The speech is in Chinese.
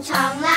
长来